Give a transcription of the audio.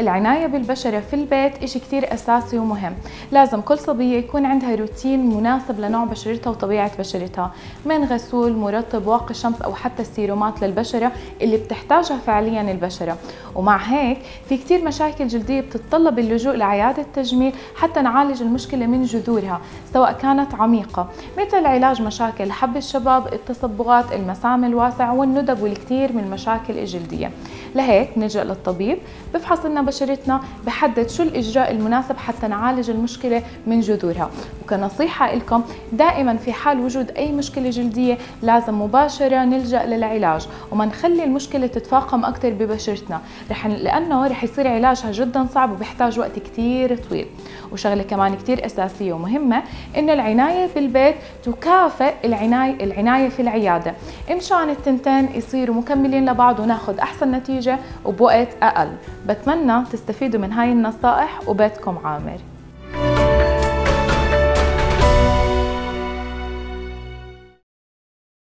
العناية بالبشرة في البيت إشي كتير أساسي ومهم. لازم كل صبية يكون عندها روتين مناسب لنوع بشرتها وطبيعة بشرتها. من غسول مرطب واقي شمس أو حتى السيرومات للبشرة اللي بتحتاجها فعليا البشرة. ومع هيك في كتير مشاكل جلدية بتتطلب اللجوء لعيادة التجميل حتى نعالج المشكلة من جذورها سواء كانت عميقة. مثل علاج مشاكل حب الشباب التصبغات المسام الواسعة والندب والكثير من المشاكل الجلدية. لهيك نلجأ للطبيب بفحص لنا بشرتنا بحدد شو الإجراء المناسب حتى نعالج المشكلة من جذورها. وكنصيحة لكم دائما في حال وجود أي مشكلة جلدية لازم مباشرة نلجأ للعلاج وما نخلي المشكلة تتفاقم أكثر ببشرتنا. رح لأنه رح يصير علاجها جدا صعب وبيحتاج وقت كثير طويل. وشغلة كمان كثير أساسية ومهمة إن العناية بالبيت تكافئ العناية العناية في العيادة. مشان التنتين يصيروا مكملين لبعض وناخذ أحسن نتيجة وبوقت أقل. بتمنى تستفيدوا من هاي النصائح وبيتكم عامر.